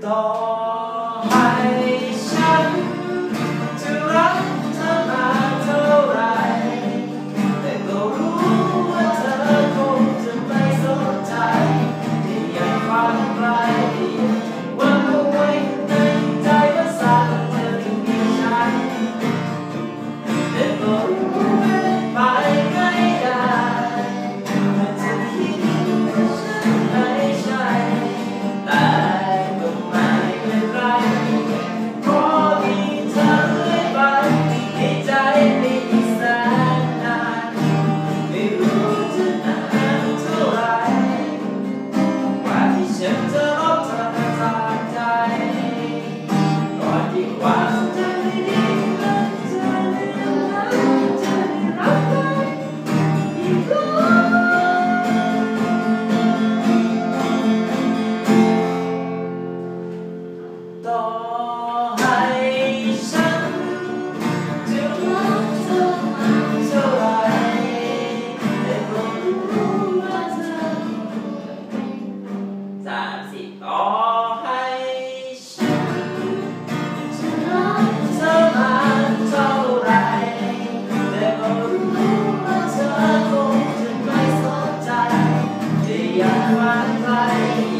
大海。想着。Yeah, I'm fine.